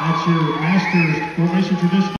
That's your Masters formation tradition.